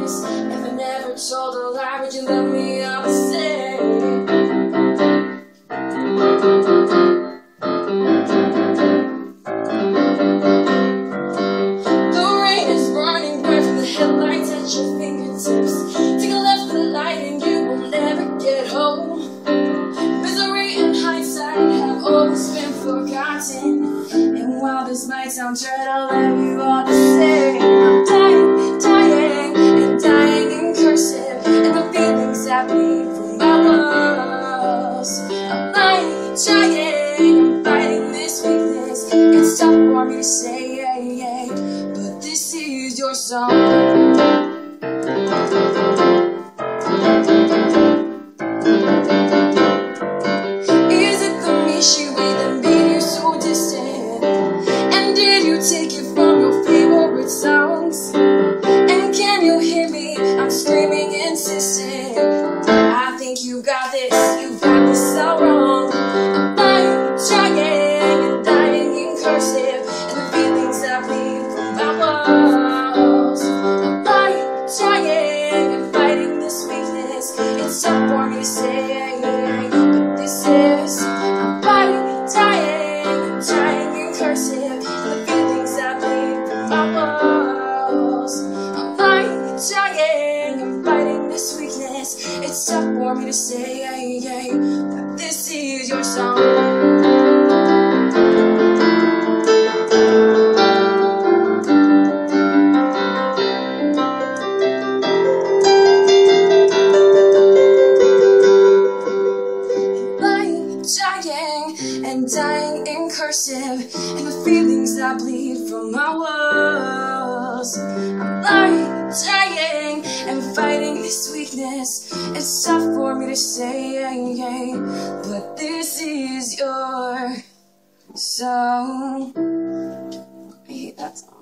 honest If I never told a lie, would you love me? Upset? The rain is burning bright from the headlights at your fingertips. Take a left the light and you will never get home. Misery and hindsight have always been forgotten. And while this might sound dread, I'll let you all the same tough for me to say, yeah, yeah But this is your song Is it the mission with the media so distant? And did you take it from your favorite songs? And can you hear me? I'm screaming insistent. I think you got this, you got this all wrong. Trying, and fighting this weakness. It's tough for me to say that this is your song. dying and dying in cursive and the feelings I bleed from my walls. I'm dying fighting this weakness. It's tough for me to say, but this is your song. I hate that song.